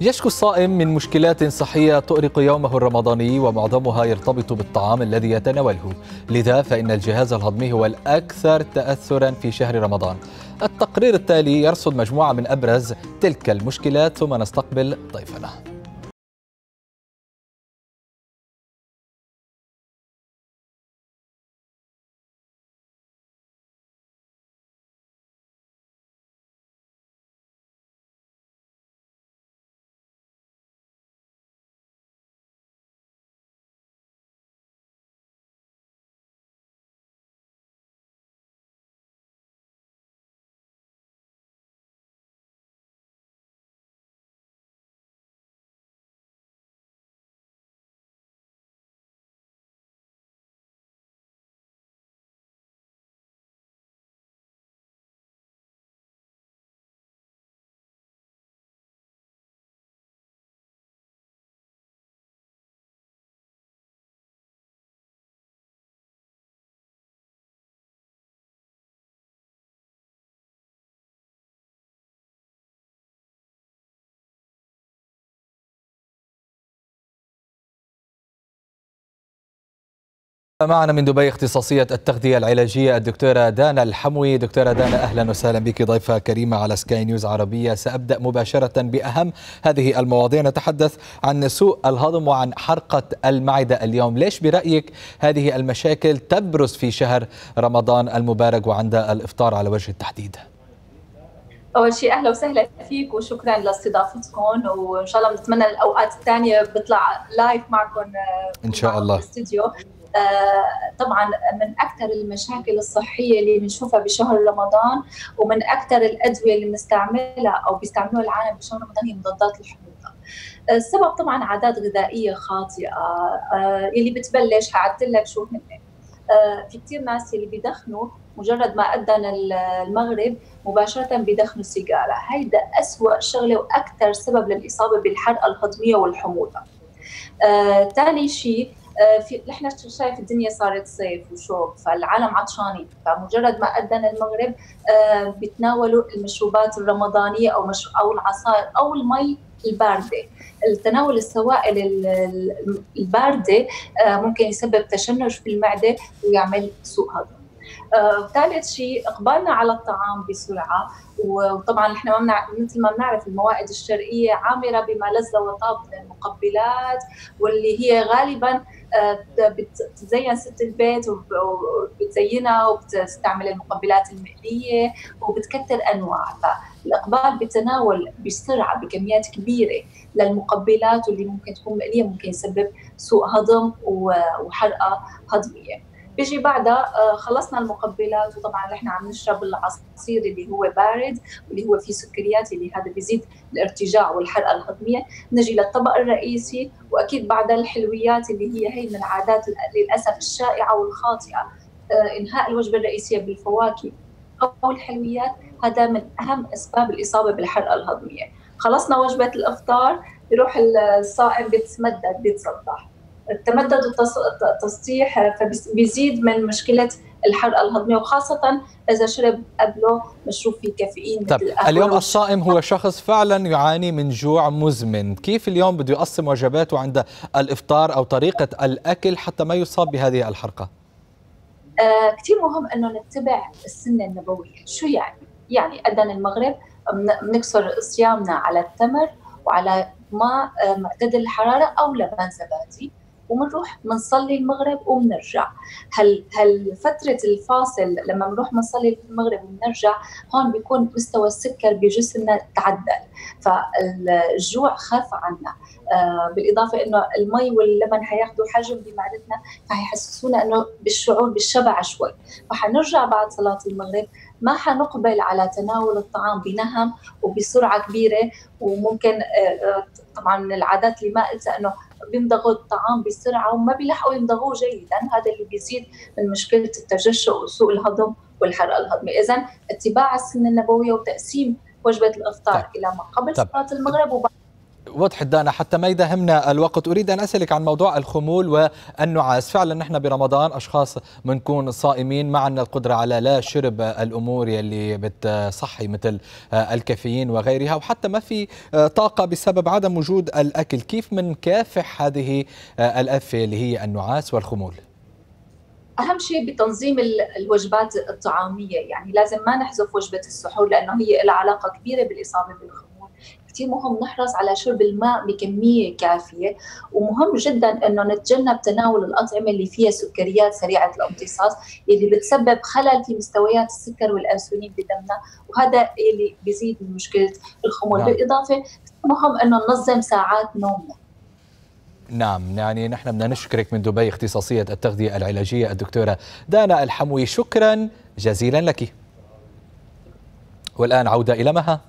يشكو الصائم من مشكلات صحية تؤرق يومه الرمضاني ومعظمها يرتبط بالطعام الذي يتناوله. لذا فإن الجهاز الهضمي هو الأكثر تأثرا في شهر رمضان. التقرير التالي يرصد مجموعة من أبرز تلك المشكلات ثم نستقبل ضيفنا. معنا من دبي اختصاصية التغذية العلاجية الدكتورة دانا الحموي. دكتورة دانا أهلا وسهلا بك. ضيفة كريمة على سكاي نيوز عربية. سأبدأ مباشرة بأهم هذه المواضيع. نتحدث عن سوء الهضم وعن حرقة المعدة اليوم. ليش برأيك هذه المشاكل تبرز في شهر رمضان المبارك وعند الإفطار على وجه التحديد؟ أول شيء أهلا وسهلا فيك وشكرا لاستضافتكم. وإن شاء الله بنتمنى الأوقات الثانية بطلع live معكم إن شاء الله. الاستديو طبعا من أكثر المشاكل الصحية اللي بنشوفها بشهر رمضان ومن أكثر الأدوية اللي بنستعملها أو بيستعملوها العالم بشهر رمضان هي مضادات الحموضه. السبب طبعا عادات غذائية خاطئة. اللي بتبلش حعدت لك شو هن في كثير ناس اللي بيدخنوا مجرد ما أذن المغرب مباشرة بيدخنوا سيجارة هيدا أسوأ شغلة وأكثر سبب للإصابة بالحرقة الهضمية والحموضة. ثاني آه، شيء في نحن شايف الدنيا صارت صيف وشوب فالعالم عطشانين فمجرد ما أذن المغرب بيتناولوا المشروبات الرمضانية أو مش أو العصائر أو المي الباردة. التناول السوائل الباردة ممكن يسبب تشنج في المعدة ويعمل سوء هضم. آه، ثالث شيء إقبالنا على الطعام بسرعة. وطبعا إحنا ما منع... مثل ما بنعرف الموائد الشرقية عامرة بما لذ وطاب من المقبلات واللي هي غالبا آه، بتزين ست البيت وبتزينها وبتستعمل المقبلات المقليه وبتكثر انواع فالاقبال بتناول بسرعة بكميات كبيرة للمقبلات واللي ممكن تكون مقلية ممكن يسبب سوء هضم وحرقة هضمية. بيجي بعدها آه، خلصنا المقبلات وطبعا إحنا عم نشرب العصير اللي هو بارد واللي هو فيه سكريات اللي هذا بيزيد الارتجاع والحرقة الهضمية. نجي للطبق الرئيسي وأكيد بعدها الحلويات اللي هي هي من العادات للأسف الشائعة والخاطئة آه، إنهاء الوجبة الرئيسية بالفواكه أو الحلويات. هذا من أهم أسباب الإصابة بالحرقة الهضمية. خلصنا وجبة الإفطار بيروح الصائم بيتمدد بيتصدح التمدد والتسطيح فبيزيد من مشكلة الحرقه الهضميه وخاصة إذا شرب قبله مشروب فيه كافيين طب اليوم الصائم هو شخص فعلا يعاني من جوع مزمن. كيف اليوم بده يقسم وجباته عند الإفطار أو طريقة الأكل حتى ما يصاب بهذه الحرقة؟ آه كثير مهم إنه نتبع السنة النبوية. شو يعني؟ يعني اذن المغرب بنكسر صيامنا على التمر وعلى ماء آه، معتدل الحراره أو لبن زبادي وبنروح بنصلي المغرب وبنرجع هل هل فترة الفاصل لما بنروح بنصلي المغرب وبنرجع هون بيكون مستوى السكر بجسمنا تعدل. فالجوع خف عنا. آه بالإضافة إنه المي واللبن حياخذوا حجم بمعدتنا فحيحسسونا إنه بالشعور بالشبع شوي. فحنرجع بعد صلاة المغرب. ما حنقبل على تناول الطعام بنهم وبسرعة كبيرة وممكن آه, آه، طبعا من العادات اللي ما قلتها إنه بيمضغوا الطعام بسرعة وما بيلحقوا يمضغوه جيدا هذا اللي بيزيد من مشكلة التجشؤ وسوء الهضم والحرقه الهضميه اذا اتباع السنة النبوية وتقسيم وجبة الأفطار طيب. إلى ما قبل طيب. صلاة المغرب وبعد وضحت دانا حتى ما يداهمنا الوقت. أريد أن أسألك عن موضوع الخمول والنعاس. فعلا نحن برمضان أشخاص بنكون صائمين ما عندنا القدرة على لا شرب الأمور يلي بتصحي مثل الكافيين وغيرها وحتى ما في طاقة بسبب عدم وجود الأكل. كيف من كافح هذه الأفة اللي هي النعاس والخمول؟ أهم شيء بتنظيم الوجبات الطعامية. يعني لازم ما نحذف وجبة السحور لأنه هي لها علاقة كبيرة بالإصابة بالخمول. كثير مهم نحرص على شرب الماء بكمية كافية. ومهم جدا إنه نتجنب تناول الأطعمة اللي فيها سكريات سريعة الامتصاص اللي بتسبب خلل في مستويات السكر والأنسولين بدمنا وهذا اللي بيزيد من مشكلة الخمول نعم. بالإضافة مهم إنه ننظم ساعات نومنا. نعم يعني نحن بدنا نشكرك من دبي اختصاصية التغذية العلاجية الدكتورة دانا الحموي. شكرا جزيلا لك. والآن عودة إلى مها.